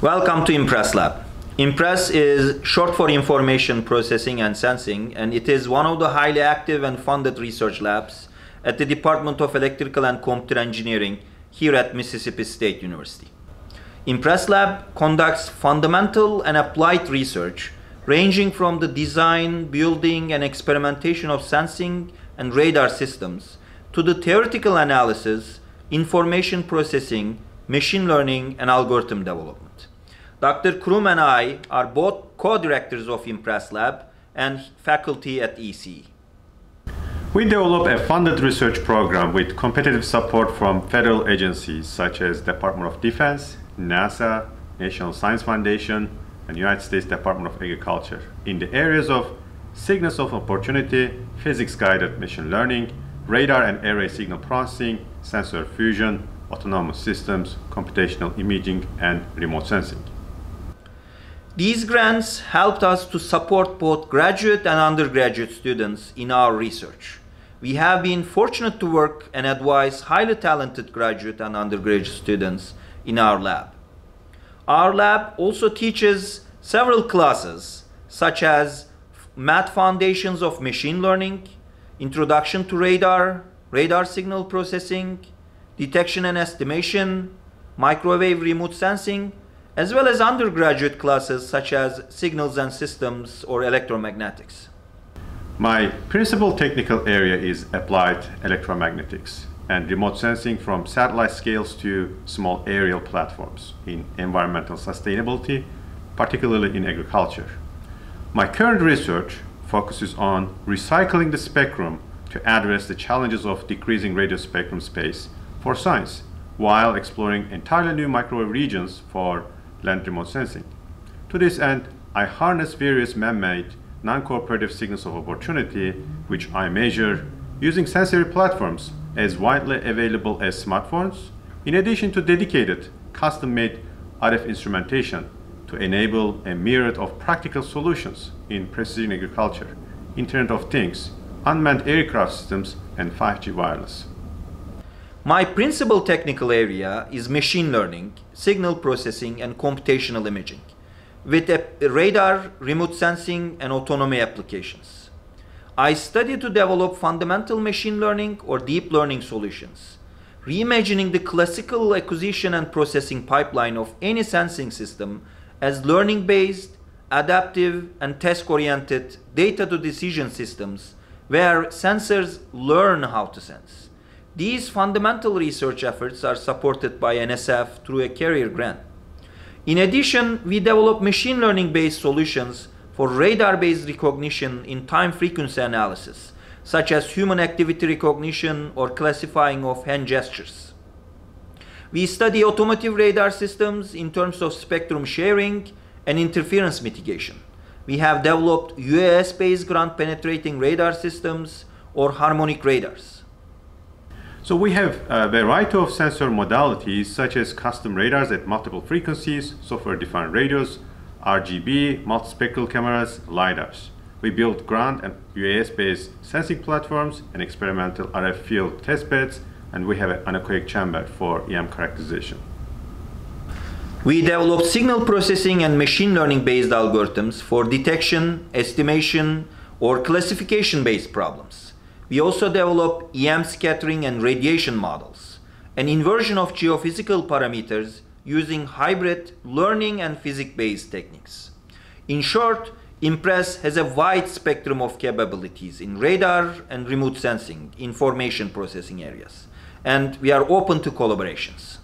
Welcome to Impress Lab. Impress is short for Information Processing and Sensing, and it is one of the highly active and funded research labs at the Department of Electrical and Computer Engineering here at Mississippi State University. Impress Lab conducts fundamental and applied research ranging from the design, building, and experimentation of sensing and radar systems to the theoretical analysis, information processing, machine learning, and algorithm development. Dr. Kurum and I are both co-directors of Impress Lab and faculty at ECE. We develop a funded research program with competitive support from federal agencies such as Department of Defense, NASA, National Science Foundation, and United States Department of Agriculture in the areas of signals of opportunity, physics-guided machine learning, radar and array signal processing, sensor fusion, autonomous systems, computational imaging, and remote sensing. These grants helped us to support both graduate and undergraduate students in our research. We have been fortunate to work and advise highly talented graduate and undergraduate students in our lab. Our lab also teaches several classes such as Math Foundations of Machine Learning, Introduction to Radar, Radar Signal Processing, Detection and Estimation, Microwave Remote Sensing, as well as undergraduate classes such as Signals and Systems or Electromagnetics. My principal technical area is applied electromagnetics and remote sensing from satellite scales to small aerial platforms in environmental sustainability, particularly in agriculture. My current research focuses on recycling the spectrum to address the challenges of decreasing radio spectrum space for science, while exploring entirely new microwave regions for land remote sensing. To this end, I harness various man-made non-cooperative signals of opportunity, which I measure using sensory platforms as widely available as smartphones, in addition to dedicated, custom-made RF instrumentation to enable a myriad of practical solutions in precision agriculture, Internet of Things, unmanned aircraft systems, and 5G wireless. My principal technical area is machine learning, signal processing, and computational imaging, with radar, remote sensing, and autonomy applications. I study to develop fundamental machine learning or deep learning solutions, reimagining the classical acquisition and processing pipeline of any sensing system as learning-based, adaptive, and task-oriented data-to-decision systems where sensors learn how to sense. These fundamental research efforts are supported by NSF through a CAREER grant. In addition, we develop machine learning-based solutions for radar-based recognition in time frequency analysis, such as human activity recognition or classifying of hand gestures. We study automotive radar systems in terms of spectrum sharing and interference mitigation. We have developed UAS-based ground penetrating radar systems or harmonic radars. So we have a variety of sensor modalities such as custom radars at multiple frequencies, software-defined radios, RGB, multispectral cameras, LiDARs. We built ground and UAS-based sensing platforms and experimental RF field testbeds, and we have an anechoic chamber for EM characterization. We developed signal processing and machine learning-based algorithms for detection, estimation, or classification-based problems. We also develop EM scattering and radiation models, an inversion of geophysical parameters using hybrid learning and physics-based techniques. In short, Impress has a wide spectrum of capabilities in radar and remote sensing, information processing areas, and we are open to collaborations.